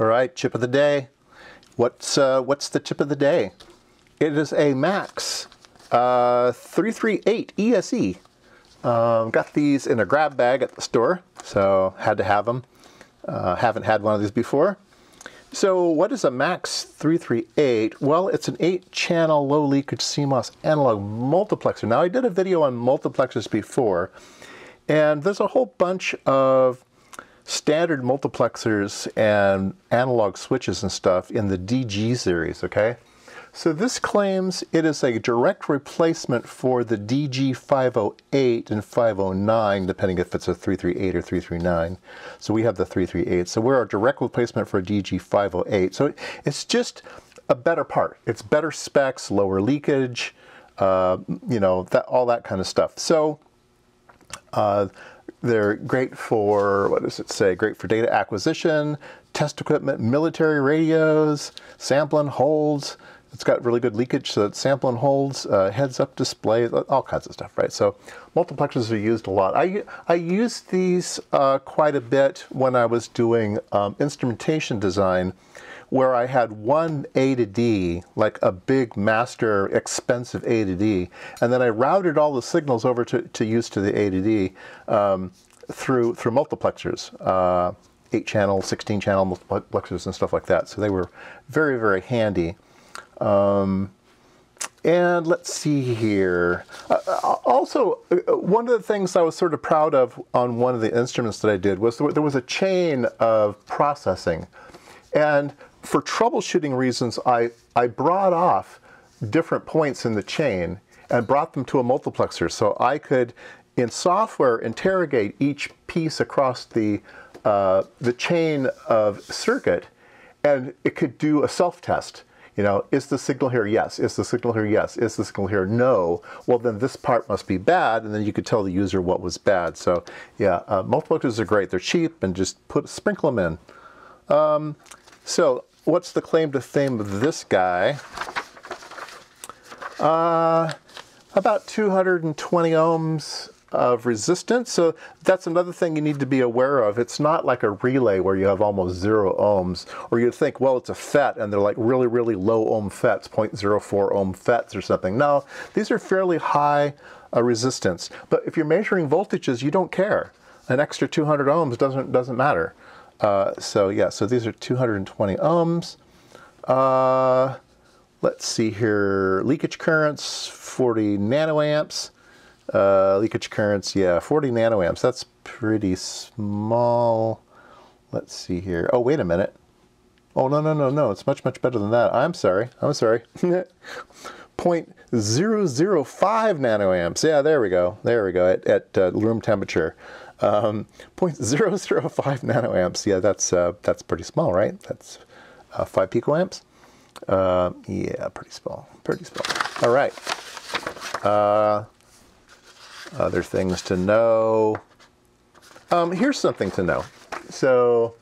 All right, chip of the day. What's uh, what's the chip of the day? It is a Max uh, 338 ESE. Um, got these in a grab bag at the store, so had to have them. Uh, haven't had one of these before. So what is a Max 338? Well, it's an 8-channel low leakage CMOS analog multiplexer. Now, I did a video on multiplexers before, and there's a whole bunch of standard multiplexers and analog switches and stuff in the DG series, okay? So this claims it is a direct replacement for the DG508 and 509, depending if it's a 338 or 339. So we have the 338. So we're a direct replacement for a DG508. So it's just a better part. It's better specs, lower leakage, uh, you know, that, all that kind of stuff. So uh, they're great for, what does it say? Great for data acquisition, test equipment, military radios, sampling holds, it's got really good leakage, so it sample and holds, uh, heads-up display, all kinds of stuff, right? So multiplexers are used a lot. I, I used these uh, quite a bit when I was doing um, instrumentation design, where I had one A to D, like a big master expensive A to D, and then I routed all the signals over to, to use to the A to D um, through, through multiplexers. Uh, 8 channel, 16 channel multiplexers and stuff like that. So they were very, very handy. Um, and let's see here. Uh, uh also, uh, one of the things I was sort of proud of on one of the instruments that I did was there was a chain of processing. And for troubleshooting reasons, I, I brought off different points in the chain and brought them to a multiplexer so I could, in software, interrogate each piece across the, uh, the chain of circuit and it could do a self-test. You know, is the signal here? Yes. Is the signal here? Yes. Is the signal here? No. Well, then this part must be bad, and then you could tell the user what was bad. So, yeah, uh, multiplexers are great. They're cheap, and just put sprinkle them in. Um, so, what's the claim to fame of this guy? Uh, about 220 ohms of resistance. So that's another thing you need to be aware of. It's not like a relay where you have almost zero ohms, or you'd think, well, it's a FET and they're like really, really low ohm FETs, 0.04 ohm FETs or something. No, these are fairly high uh, resistance. But if you're measuring voltages, you don't care. An extra 200 ohms doesn't, doesn't matter. Uh, so yeah, so these are 220 ohms. Uh, let's see here, leakage currents, 40 nanoamps. Uh, leakage currents, yeah, 40 nanoamps. That's pretty small. Let's see here. Oh, wait a minute. Oh, no, no, no, no. It's much, much better than that. I'm sorry. I'm sorry. 0.005 nanoamps. Yeah, there we go. There we go. At, at uh, room temperature. Um, 0.005 nanoamps. Yeah, that's uh, that's pretty small, right? That's uh, 5 picoamps. Uh, yeah, pretty small. Pretty small. All right. Uh, other things to know. Um, here's something to know. So,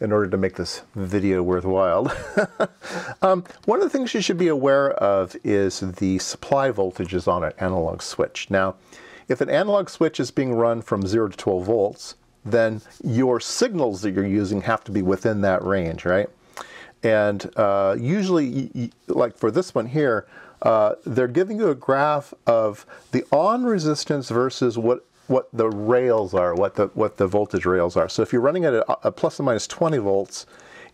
in order to make this video worthwhile, um, one of the things you should be aware of is the supply voltages on an analog switch. Now, if an analog switch is being run from 0 to 12 volts, then your signals that you're using have to be within that range, right? And uh, usually, like for this one here, uh, they're giving you a graph of the on resistance versus what what the rails are, what the what the voltage rails are. So if you're running at a, a plus or minus 20 volts,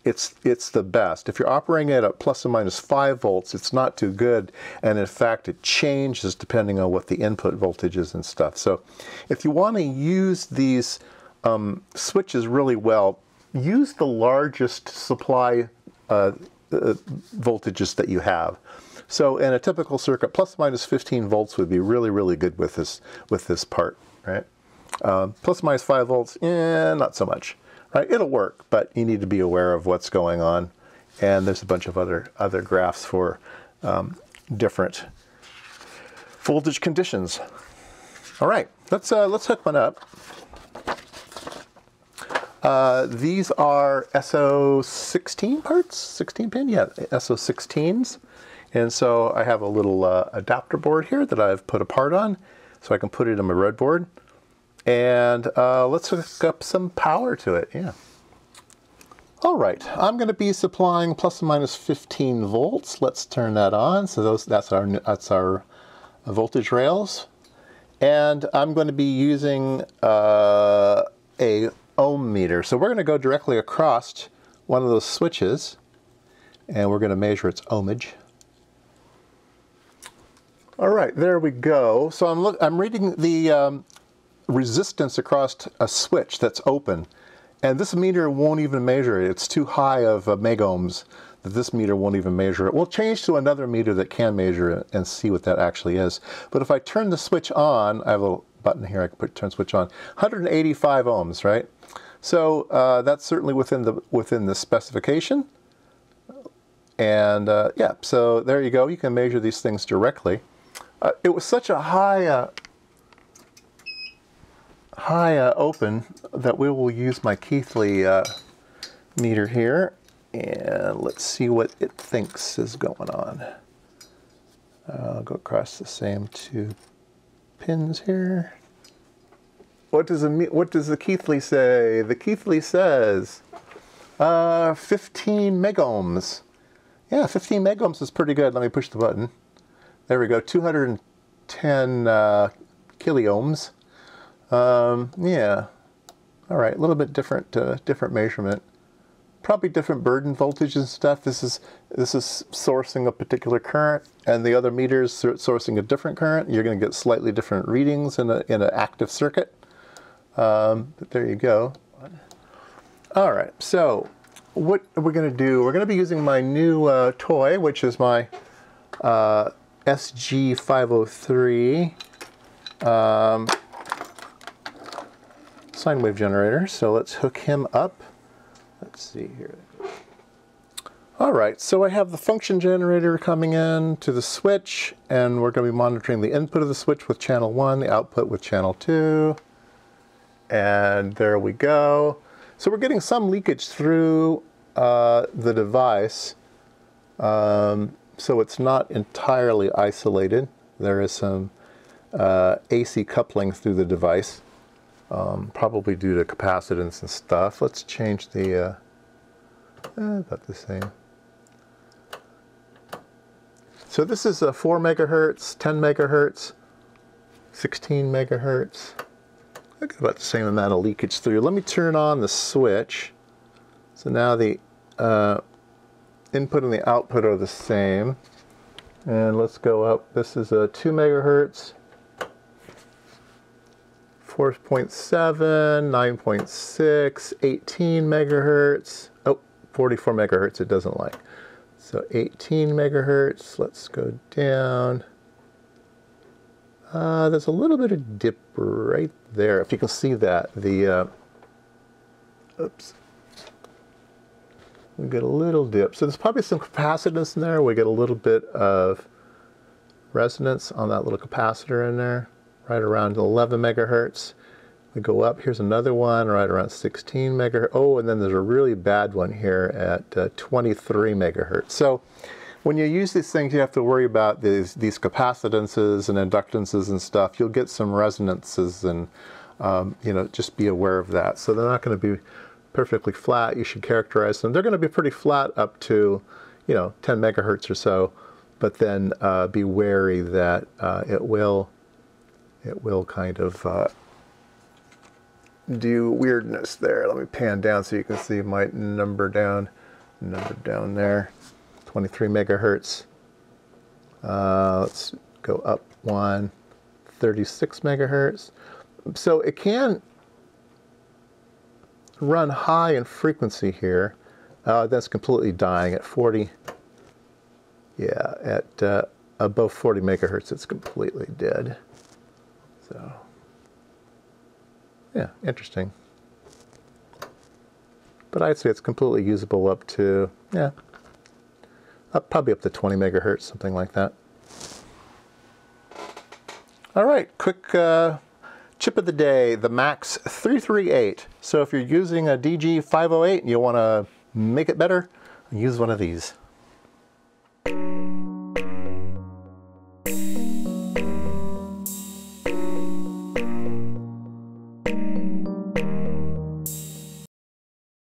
it's it's the best. If you're operating it at a plus or minus 5 volts, it's not too good, and in fact it changes depending on what the input voltage is and stuff. So if you want to use these um, switches really well, use the largest supply uh, uh, voltages that you have. So in a typical circuit, plus minus 15 volts would be really, really good with this with this part, right? Um, plus minus 5 volts, eh, not so much, right? It'll work, but you need to be aware of what's going on. And there's a bunch of other other graphs for um, different voltage conditions. All right, let's uh, let's hook one up. Uh, these are SO16 parts, 16 pin, yeah, SO16s. And so I have a little uh, adapter board here that I've put a part on so I can put it in my breadboard. And uh, let's hook up some power to it, yeah. All right, I'm going to be supplying plus or minus 15 volts. Let's turn that on. So those that's our that's our voltage rails, and I'm going to be using uh, a ohm meter. So we're going to go directly across one of those switches, and we're going to measure its ohmage. All right, there we go. So I'm look I'm reading the um, resistance across a switch that's open. And this meter won't even measure it. It's too high of uh, megohms that this meter won't even measure it. We'll change to another meter that can measure it and see what that actually is. But if I turn the switch on, I have a little button here I can put turn switch on, 185 ohms, right? So uh, that's certainly within the within the specification. And uh, yeah, so there you go. You can measure these things directly. Uh, it was such a high uh, high uh, open that we will use my Keithley uh, meter here and let's see what it thinks is going on. I'll go across the same two pins here. What does the what does the Keithley say? The Keithley says uh, 15 megohms. Yeah, 15 megohms is pretty good. Let me push the button. There we go. 210 uh, kiloohms. Um, yeah. All right, a little bit different, uh, different measurement. Probably different burden voltage and stuff. This is this is sourcing a particular current, and the other meter is sourcing a different current. You're going to get slightly different readings in a in an active circuit. Um, but there you go. All right, so what we're going to do? We're going to be using my new uh, toy, which is my uh, SG503. Um, sine wave generator. So let's hook him up. Let's see here. All right, so I have the function generator coming in to the switch, and we're going to be monitoring the input of the switch with channel 1, the output with channel 2. And there we go. So we're getting some leakage through uh, the device, um, so it's not entirely isolated. There is some uh, AC coupling through the device um, probably due to capacitance and stuff. Let's change the, uh, eh, about the same. So this is a 4 megahertz, 10 megahertz, 16 megahertz. I got about the same amount of leakage through. Let me turn on the switch. So now the uh, input and the output are the same. And let's go up. This is a 2 megahertz. 4.7, 9.6, 18 megahertz. Oh, 44 megahertz it doesn't like. So 18 megahertz, let's go down. Uh, there's a little bit of dip right there. If you can see that, the, uh, oops. We get a little dip. So there's probably some capacitance in there. We get a little bit of resonance on that little capacitor in there right around 11 megahertz. We go up, here's another one right around 16 megahertz. Oh, and then there's a really bad one here at uh, 23 megahertz. So when you use these things, you have to worry about these, these capacitances and inductances and stuff. You'll get some resonances and, um, you know, just be aware of that. So they're not going to be perfectly flat. You should characterize them. They're going to be pretty flat up to, you know, 10 megahertz or so, but then uh, be wary that uh, it will it will kind of uh, do weirdness there. Let me pan down so you can see my number down, number down there, 23 megahertz. Uh, let's go up one, 36 megahertz. So it can run high in frequency here. Uh, that's completely dying at 40. Yeah, at uh, above 40 megahertz, it's completely dead. So, yeah, interesting. But I'd say it's completely usable up to, yeah, up, probably up to 20 megahertz, something like that. All right, quick uh, chip of the day, the Max 338. So if you're using a DG508 and you want to make it better, use one of these.